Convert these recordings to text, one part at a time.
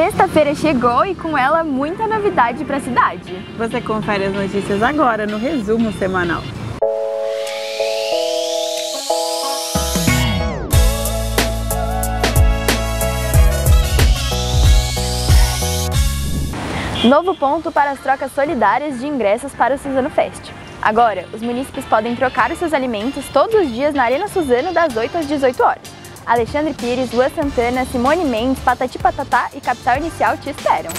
Sexta-feira chegou e com ela muita novidade para a cidade. Você confere as notícias agora no resumo semanal. Novo ponto para as trocas solidárias de ingressos para o Suzano Fest. Agora, os munícipes podem trocar os seus alimentos todos os dias na Arena Suzano das 8 às 18 horas. Alexandre Pires, Lua Santana, Simone Mendes, Patati Patatá e Capital Inicial te esperam.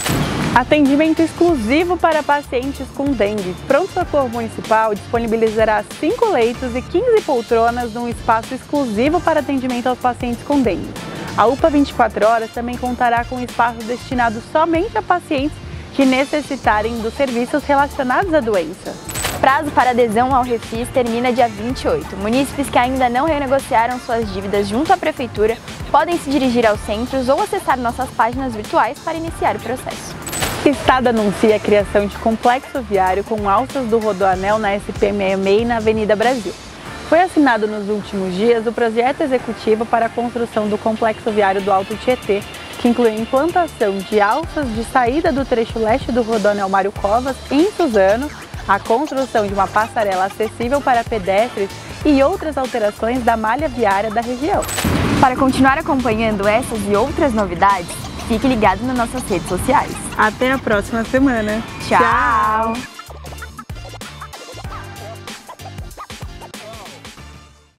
Atendimento exclusivo para pacientes com dengue. Pronto Socorro Municipal disponibilizará 5 leitos e 15 poltronas num espaço exclusivo para atendimento aos pacientes com dengue. A UPA 24 Horas também contará com espaço destinado somente a pacientes que necessitarem dos serviços relacionados à doença. Prazo para adesão ao Refis termina dia 28. Munícipes que ainda não renegociaram suas dívidas junto à Prefeitura podem se dirigir aos centros ou acessar nossas páginas virtuais para iniciar o processo. Estado anuncia a criação de complexo viário com alças do Rodoanel na SP66 na Avenida Brasil. Foi assinado nos últimos dias o projeto executivo para a construção do complexo viário do Alto Tietê, que inclui a implantação de alças de saída do trecho leste do Rodoanel Mário Covas, em Suzano, a construção de uma passarela acessível para pedestres e outras alterações da malha viária da região. Para continuar acompanhando essas e outras novidades, fique ligado nas nossas redes sociais. Até a próxima semana. Tchau. Tchau.